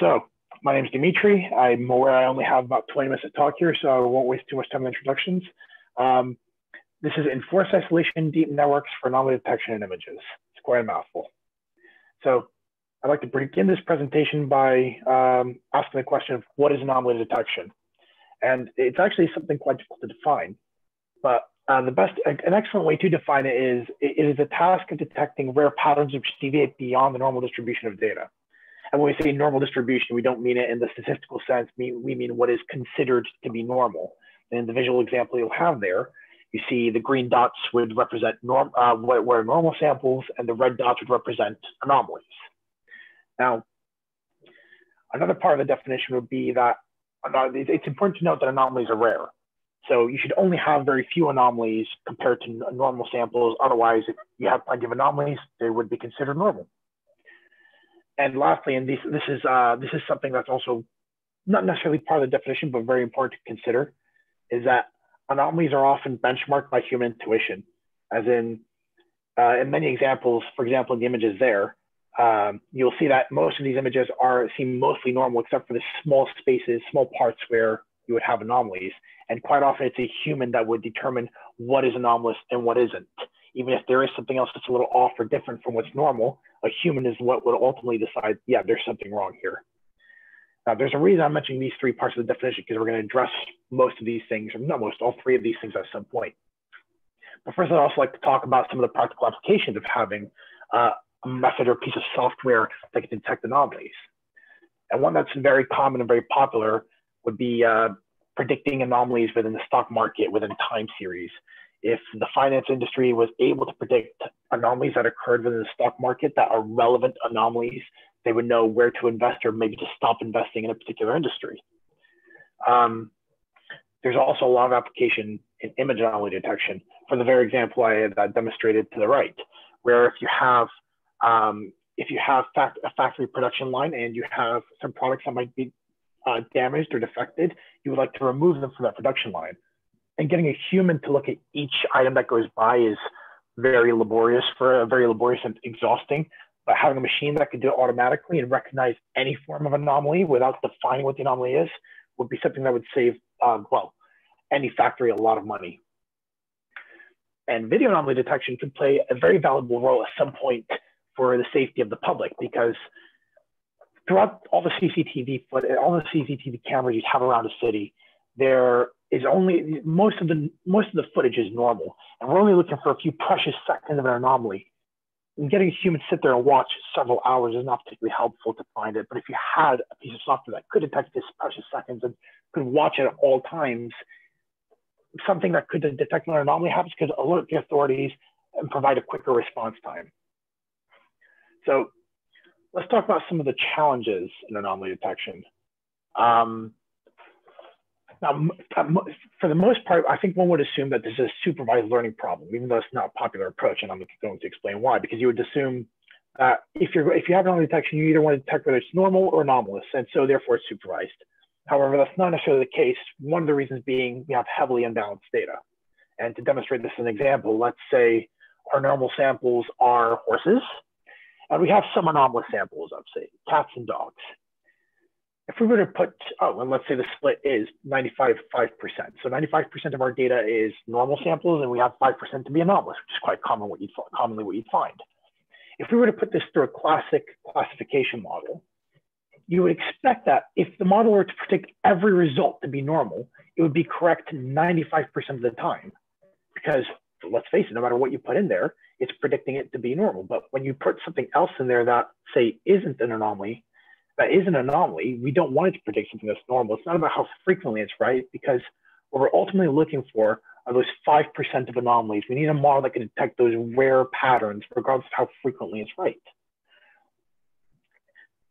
So my name is Dimitri. I'm aware I only have about 20 minutes to talk here, so I won't waste too much time on introductions. Um, this is enforced isolation deep networks for anomaly detection in images. It's quite a mouthful. So I'd like to begin this presentation by um, asking the question of what is anomaly detection? And it's actually something quite difficult to define, but uh, the best, an excellent way to define it is, it is a task of detecting rare patterns which deviate beyond the normal distribution of data. And when we say normal distribution, we don't mean it in the statistical sense. We mean what is considered to be normal. And in the visual example you'll have there, you see the green dots would represent norm, uh, normal samples, and the red dots would represent anomalies. Now, another part of the definition would be that it's important to note that anomalies are rare. So you should only have very few anomalies compared to normal samples. Otherwise, if you have plenty of anomalies, they would be considered normal and lastly, and this, this is uh, this is something that's also not necessarily part of the definition, but very important to consider, is that anomalies are often benchmarked by human intuition, as in uh, in many examples, for example, in the images there, um, you'll see that most of these images are seem mostly normal, except for the small spaces, small parts where you would have anomalies. And quite often, it's a human that would determine what is anomalous and what isn't even if there is something else that's a little off or different from what's normal, a human is what would ultimately decide, yeah, there's something wrong here. Now, there's a reason I'm mentioning these three parts of the definition because we're going to address most of these things, or not most, all three of these things at some point. But first, I'd also like to talk about some of the practical applications of having uh, a method or piece of software that can detect anomalies. And one that's very common and very popular would be uh, predicting anomalies within the stock market within time series if the finance industry was able to predict anomalies that occurred within the stock market that are relevant anomalies, they would know where to invest or maybe to stop investing in a particular industry. Um, there's also a lot of application in image anomaly detection for the very example I uh, demonstrated to the right, where if you have um, if you have fact, a factory production line and you have some products that might be uh, damaged or defected, you would like to remove them from that production line and getting a human to look at each item that goes by is very laborious for a very laborious and exhausting. But having a machine that can do it automatically and recognize any form of anomaly without defining what the anomaly is would be something that would save, uh, well, any factory a lot of money. And video anomaly detection could play a very valuable role at some point for the safety of the public because throughout all the CCTV, all the CCTV cameras you have around a city, there is only most of the most of the footage is normal, and we're only looking for a few precious seconds of an anomaly. And getting a human to sit there and watch several hours is not particularly helpful to find it. But if you had a piece of software that could detect this precious seconds and could watch it at all times, something that could detect an anomaly happens could alert the authorities and provide a quicker response time. So let's talk about some of the challenges in anomaly detection. Um, now, for the most part, I think one would assume that this is a supervised learning problem, even though it's not a popular approach, and I'm going to explain why. Because you would assume if you're if you have anomaly detection, you either want to detect whether it's normal or anomalous, and so therefore it's supervised. However, that's not necessarily the case. One of the reasons being we have heavily imbalanced data. And to demonstrate this as an example, let's say our normal samples are horses, and we have some anomalous samples of, say, cats and dogs if we were to put, oh, and let's say the split is 95 5%. So 95% of our data is normal samples and we have 5% to be anomalous, which is quite common what you'd, commonly what you'd find. If we were to put this through a classic classification model, you would expect that if the model were to predict every result to be normal, it would be correct 95% of the time. Because let's face it, no matter what you put in there, it's predicting it to be normal. But when you put something else in there that, say, isn't an anomaly, that is an anomaly. We don't want it to predict something that's normal. It's not about how frequently it's right, because what we're ultimately looking for are those 5% of anomalies. We need a model that can detect those rare patterns, regardless of how frequently it's right.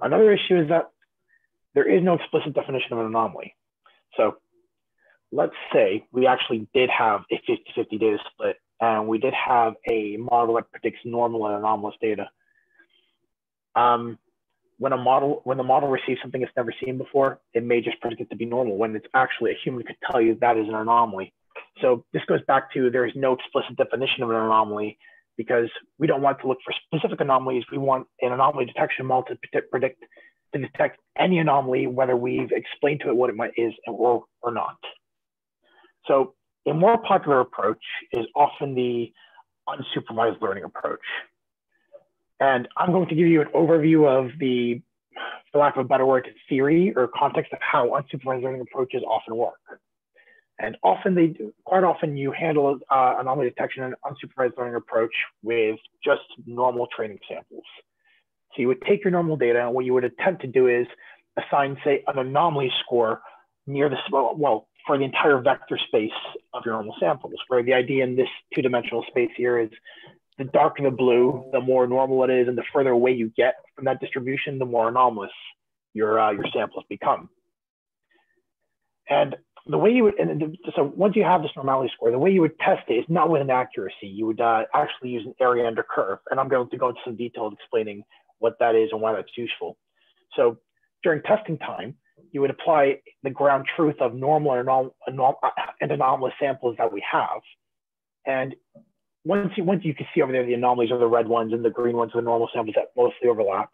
Another issue is that there is no explicit definition of an anomaly. So let's say we actually did have a 50-50 data split and we did have a model that predicts normal and anomalous data. Um, when a model when the model receives something it's never seen before, it may just predict it to be normal when it's actually a human could tell you that is an anomaly. So this goes back to there is no explicit definition of an anomaly because we don't want to look for specific anomalies. We want an anomaly detection model to predict to detect any anomaly, whether we've explained to it what it might is or, or not. So a more popular approach is often the unsupervised learning approach. And I'm going to give you an overview of the, for lack of a better word, theory or context of how unsupervised learning approaches often work. And often they do, quite often you handle uh, anomaly detection and unsupervised learning approach with just normal training samples. So you would take your normal data and what you would attempt to do is assign, say, an anomaly score near the, well, for the entire vector space of your normal samples, where the idea in this two-dimensional space here is the darker the blue, the more normal it is, and the further away you get from that distribution, the more anomalous your uh, your samples become. And the way you would, and so once you have this normality score, the way you would test it is not with an accuracy. You would uh, actually use an area under curve, and I'm going to go into some detail explaining what that is and why that's useful. So during testing time, you would apply the ground truth of normal and, anom and anomalous samples that we have. And once you, once you can see over there, the anomalies are the red ones and the green ones are the normal samples that mostly overlap.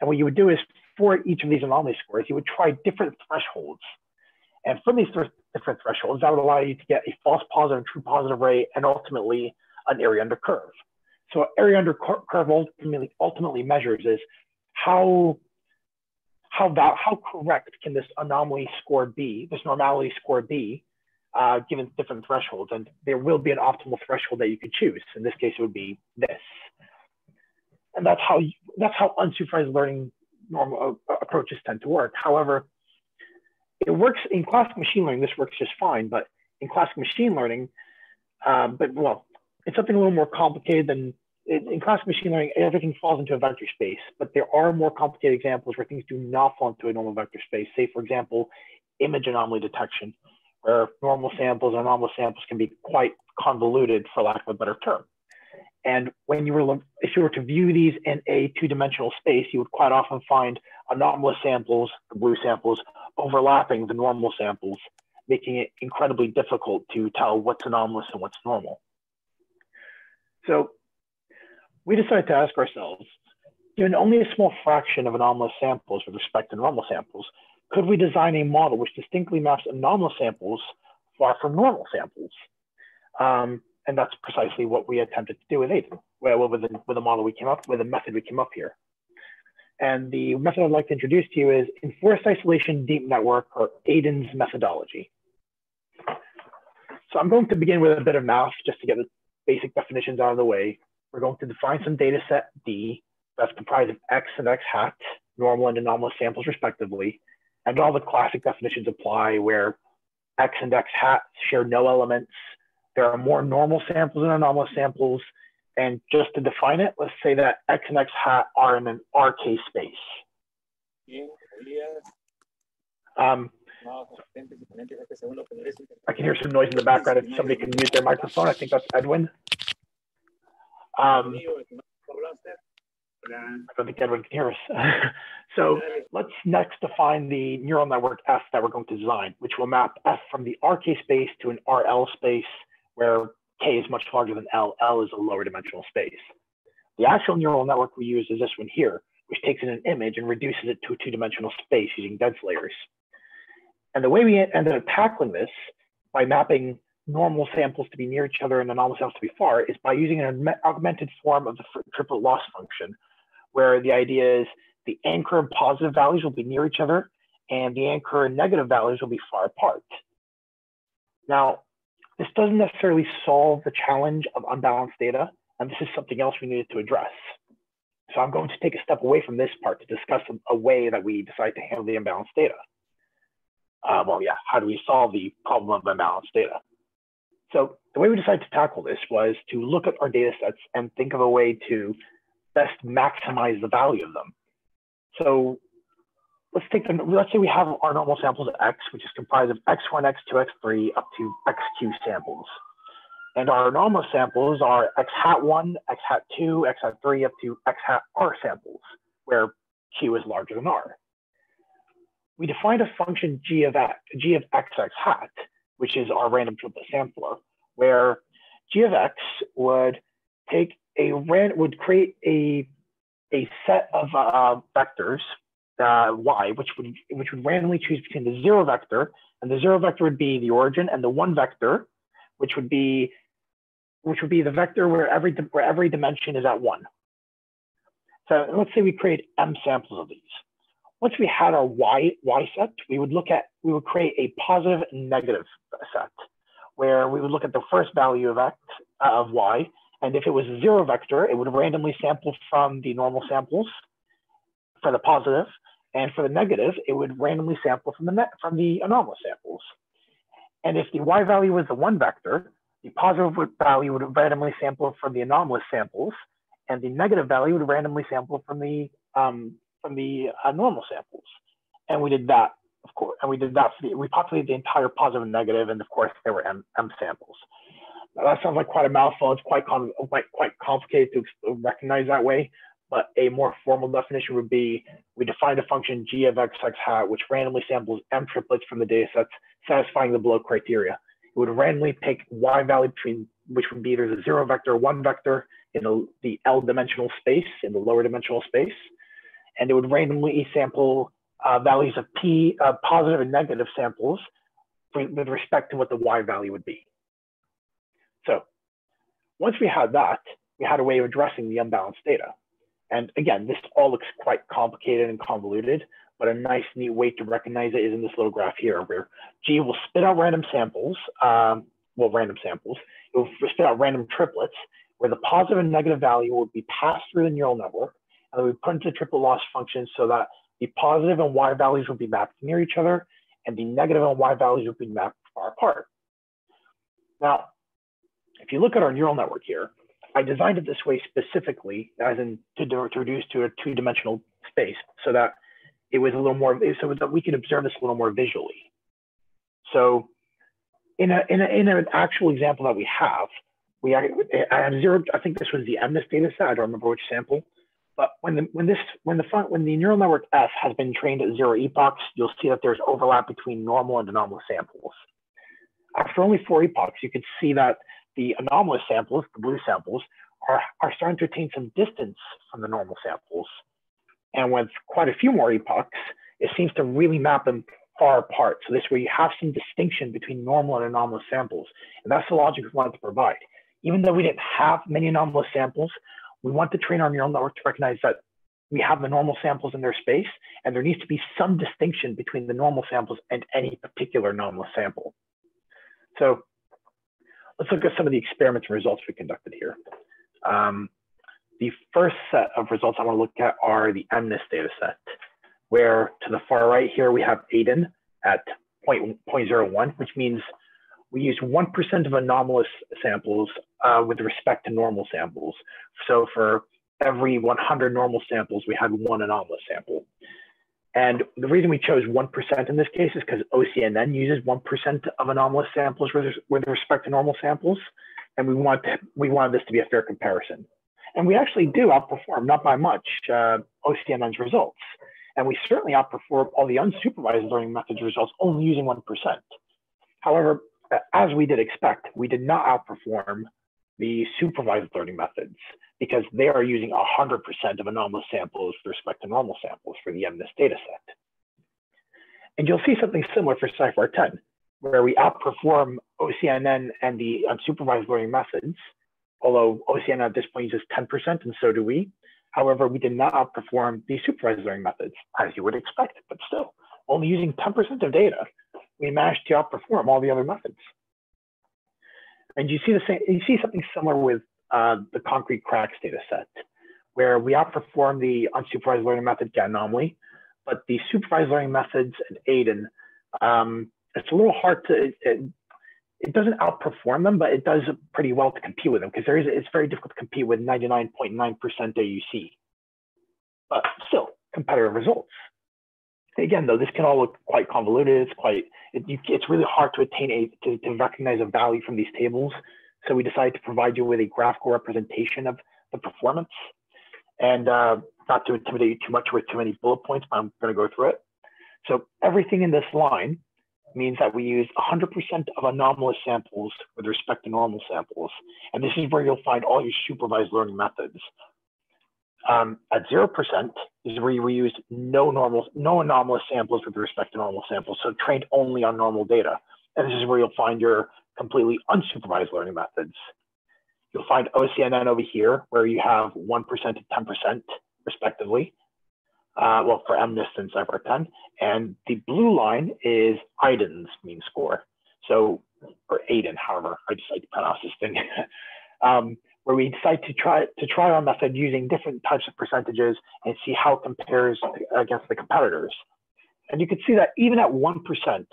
And what you would do is for each of these anomaly scores, you would try different thresholds. And from these th different thresholds, that would allow you to get a false positive and true positive rate and ultimately an area under curve. So area under curve ultimately, ultimately measures is how how that how correct can this anomaly score be, this normality score be, uh, given different thresholds? And there will be an optimal threshold that you could choose. In this case, it would be this. And that's how you, that's how unsupervised learning normal uh, approaches tend to work. However, it works in classic machine learning. This works just fine, but in classic machine learning, um, but well, it's something a little more complicated than in classic machine learning, everything falls into a vector space, but there are more complicated examples where things do not fall into a normal vector space. Say, for example, image anomaly detection, where normal samples and anomalous samples can be quite convoluted, for lack of a better term. And when you were, if you were to view these in a two-dimensional space, you would quite often find anomalous samples, the blue samples, overlapping the normal samples, making it incredibly difficult to tell what's anomalous and what's normal. So we decided to ask ourselves, given only a small fraction of anomalous samples with respect to normal samples, could we design a model which distinctly maps anomalous samples far from normal samples? Um, and that's precisely what we attempted to do with AIDEN, well, with, the, with the model we came up with, the method we came up here. And the method I'd like to introduce to you is Enforced Isolation Deep Network, or AIDEN's methodology. So I'm going to begin with a bit of math just to get the basic definitions out of the way. We're going to define some data set D that's comprised of X and X hat, normal and anomalous samples respectively. And all the classic definitions apply where X and X hat share no elements. There are more normal samples than anomalous samples. And just to define it, let's say that X and X hat are in an RK space. Um, I can hear some noise in the background. If somebody can mute their microphone, I think that's Edwin. Um, I don't think Edwin can hear us. so let's next define the neural network F that we're going to design, which will map F from the RK space to an RL space where K is much larger than L. L is a lower dimensional space. The actual neural network we use is this one here, which takes in an image and reduces it to a two-dimensional space using dense layers. And the way we ended up tackling this by mapping normal samples to be near each other and anomalous samples to be far is by using an augmented form of the triplet loss function, where the idea is the anchor and positive values will be near each other and the anchor and negative values will be far apart. Now, this doesn't necessarily solve the challenge of unbalanced data, and this is something else we needed to address. So I'm going to take a step away from this part to discuss a, way that we decide to handle the imbalanced data. Uh, well, yeah, how do we solve the problem of imbalanced data? So the way we decided to tackle this was to look at our data sets and think of a way to best maximize the value of them. So let's take them, let's say we have our normal samples X, which is comprised of X1, X2, X3, up to XQ samples. And our normal samples are X hat one, X hat two, X hat three, up to X hat R samples, where Q is larger than R. We defined a function G of X, G of X X hat, which is our random triplet sampler, where g of x would take a ran would create a a set of uh, vectors uh, y, which would which would randomly choose between the zero vector, and the zero vector would be the origin, and the one vector, which would be which would be the vector where every where every dimension is at one. So let's say we create m samples of these. Once we had our y y set, we would look at we would create a positive and negative set, where we would look at the first value of x uh, of y, and if it was a zero vector, it would randomly sample from the normal samples for the positive, and for the negative, it would randomly sample from the from the anomalous samples. And if the y value was the one vector, the positive value would randomly sample from the anomalous samples, and the negative value would randomly sample from the um, from the uh, normal samples. And we did that, of course, and we did that. The, we populated the entire positive and negative, and of course there were M, M samples. That sounds like quite a mouthful. It's quite quite quite complicated to recognize that way. But a more formal definition would be we define a function g of x x hat, which randomly samples m triplets from the data sets satisfying the below criteria. It would randomly pick y value between which would be either the zero vector or one vector in the, the L dimensional space, in the lower dimensional space. And it would randomly sample uh, values of P, uh, positive and negative samples for, with respect to what the Y value would be. Once we had that, we had a way of addressing the unbalanced data. And again, this all looks quite complicated and convoluted, but a nice, neat way to recognize it is in this little graph here, where G will spit out random samples, um, well, random samples. It will spit out random triplets, where the positive and negative value will be passed through the neural network, and then we put into the triplet loss function so that the positive and y values will be mapped near each other, and the negative and y values will be mapped far apart. Now, you look at our neural network here, I designed it this way specifically, as in to, to reduce to a two-dimensional space, so that it was a little more, so that we could observe this a little more visually. So, in a in a in an actual example that we have, we I zero. I think this was the MNIST data set. I don't remember which sample. But when the when this when the front when the neural network F has been trained at zero epochs, you'll see that there's overlap between normal and anomalous samples. After only four epochs, you can see that the anomalous samples, the blue samples, are, are starting to attain some distance from the normal samples. And with quite a few more epochs, it seems to really map them far apart. So this way you have some distinction between normal and anomalous samples. And that's the logic we wanted to provide. Even though we didn't have many anomalous samples, we want to train our neural network to recognize that we have the normal samples in their space, and there needs to be some distinction between the normal samples and any particular anomalous sample. So let's look at some of the experiments and results we conducted here. Um, the first set of results I want to look at are the MNIST data set, where to the far right here, we have AIDEN at 0 0.01, which means we used 1% of anomalous samples uh, with respect to normal samples. So for every 100 normal samples, we had one anomalous sample. And the reason we chose 1% in this case is because OCNN uses 1% of anomalous samples with, with respect to normal samples. And we want, we wanted this to be a fair comparison. And we actually do outperform, not by much, uh, OCNN's results. And we certainly outperform all the unsupervised learning methods results only using 1%. However, as we did expect, we did not outperform the supervised learning methods because they are using 100% of anomalous samples with respect to normal samples for the MNIST data set. And you'll see something similar for CIFAR 10, where we outperform OCNN and the unsupervised learning methods, although OCNN at this point uses 10% and so do we. However, we did not outperform the supervised learning methods, as you would expect, but still, only using 10% of data, we managed to outperform all the other methods. And you see the same, you see something similar with uh, the concrete cracks data set, where we outperform the unsupervised learning method GANomaly, but the supervised learning methods and AIDEN, um, it's a little hard to, it, it doesn't outperform them, but it does pretty well to compete with them because there is, it's very difficult to compete with 99.9% AUC. But still, competitive results. Again, though, this can all look quite convoluted. It's quite, it, you, it's really hard to attain a, to, to recognize a value from these tables. So we decided to provide you with a graphical representation of the performance. And uh, not to intimidate you too much with too many bullet points, but I'm going to go through it. So everything in this line means that we use 100% of anomalous samples with respect to normal samples. And this is where you'll find all your supervised learning methods. Um, at 0% is where we used no normal, no anomalous samples with respect to normal samples, so trained only on normal data. And this is where you'll find your completely unsupervised learning methods. You'll find OCNN over here, where you have 1% to 10% respectively. Uh, well, for MNIST and CIFAR 10. And the blue line is Eiden's mean score. So, or Aiden, however, I just like to pronounce this thing. um, where we decide to try to try our method using different types of percentages and see how it compares against the competitors. And you can see that even at 1%,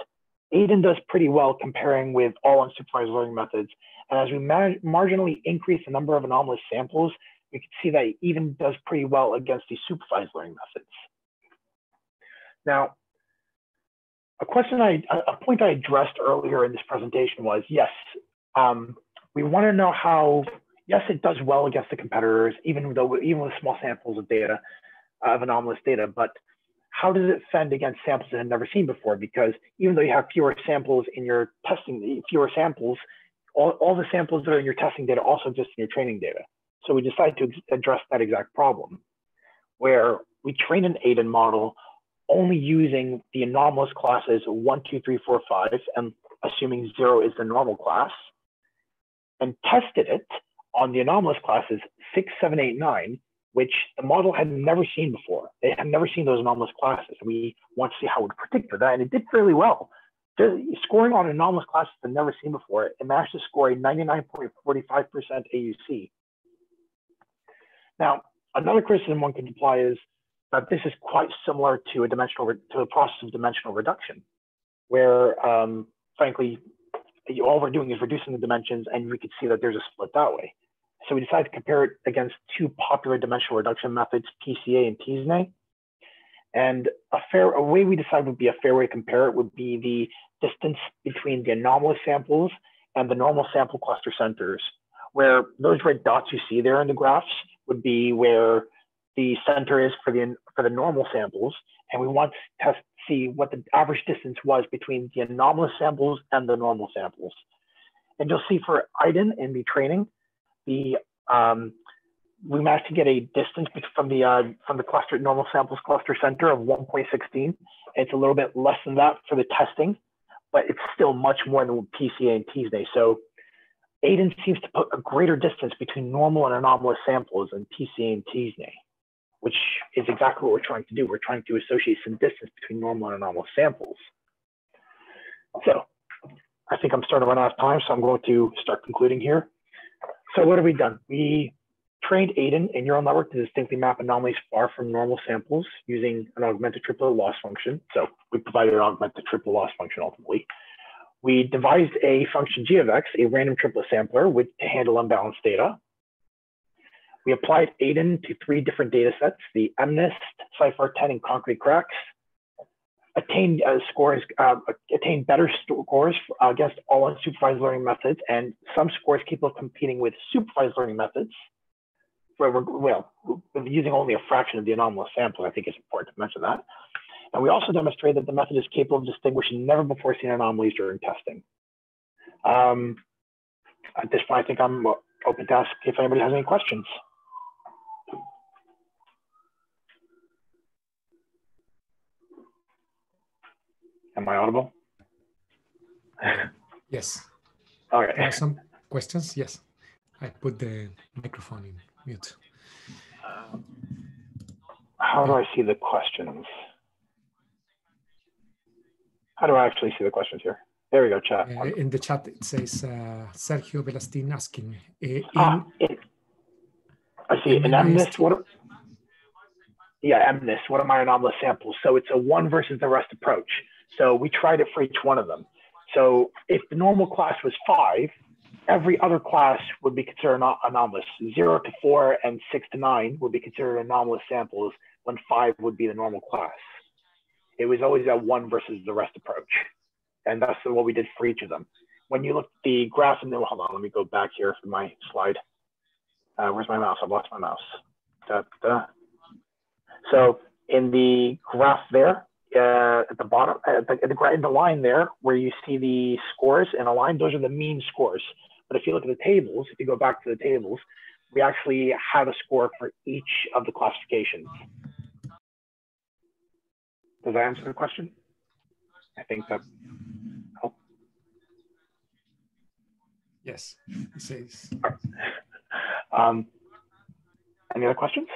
Aiden does pretty well comparing with all unsupervised learning methods. And as we marginally increase the number of anomalous samples, we can see that it even does pretty well against the supervised learning methods. Now, a question I, a point I addressed earlier in this presentation was, yes, um, we want to know how, yes, it does well against the competitors, even though, even with small samples of data, of anomalous data, but how does it fend against samples that I've never seen before? Because even though you have fewer samples in your testing, fewer samples, all, all the samples that are in your testing data also exist in your training data. So we decided to address that exact problem, where we train an Aiden model only using the anomalous classes one, two, three, four, five, and assuming zero is the normal class, and tested it on the anomalous classes six, seven, eight, nine, which the model had never seen before. It had never seen those anomalous classes. We want to see how it would predict for that, and it did fairly well. Scoring on anomalous classes had never seen before, it managed to score a 99.45% AUC. Now, another criticism one can apply is that this is quite similar to a dimensional to a process of dimensional reduction, where um, frankly, all we're doing is reducing the dimensions, and we could see that there's a split that way. So we decided to compare it against two popular dimensional reduction methods, PCA and t-SNE. And a fair a way we decided would be a fair way to compare it would be the distance between the anomalous samples and the normal sample cluster centers, where those red dots you see there in the graphs would be where the center is for the for the normal samples, and we want to test see what the average distance was between the anomalous samples and the normal samples. And you'll see for Eiden in the training, the um, we managed to get a distance from the uh, from the cluster normal samples cluster center of 1.16. It's a little bit less than that for the testing, but it's still much more than PCA and t-SNE. So Aiden seems to put a greater distance between normal and anomalous samples in PCA and t-SNE, which is exactly what we're trying to do. We're trying to associate some distance between normal and anomalous samples. So I think I'm starting to run out of time, so I'm going to start concluding here. So what have we done? We trained Aiden in neural network to distinctly map anomalies far from normal samples using an augmented triplet loss function. So we provided an augmented triplet loss function ultimately. We devised a function g of x, a random triplet sampler with to handle unbalanced data. We applied Aiden to three different data sets, the MNIST, CIFAR 10, and Concrete Cracks. Attained uh, scores, uh, attained better scores against all unsupervised learning methods, and some scores capable of competing with supervised learning methods. Well, using only a fraction of the anomalous sample, I think it's important to mention that. And we also demonstrated that the method is capable of distinguishing never before seen anomalies during testing. Um, at this point, I think I'm open to ask if anybody has any questions. Am I audible? Yes. All right. Have some questions? Yes. I put the microphone in mute. Um, how do I see the questions? How do I actually see the questions here? There we go, chat. Uh, in the chat, it says uh, Sergio Velastin asking. Uh, in, ah, I see. In MNIST, what? Yeah, MNIST. What are my anomalous samples? So it's a one versus the rest approach. So we tried it for each one of them. So if the normal class was five, every other class would be considered anomalous. Zero to four and six to nine would be considered anomalous samples when five would be the normal class it was always a one versus the rest approach. And that's what we did for each of them. When you look at the graph, and then hold on, let me go back here for my slide. Uh, where's my mouse? I've lost my mouse. Da, da. So in the graph there, uh, at the bottom, uh, at the, at the, at the line there where you see the scores and a line, those are the mean scores. But if you look at the tables, if you go back to the tables, we actually have a score for each of the classifications. Does that answer the question? I think that Oh. Yes, it says. Right. Um, any other questions?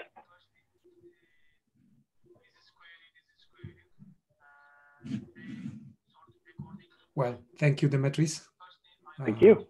Well, thank you, Demetris. Thank uh, you.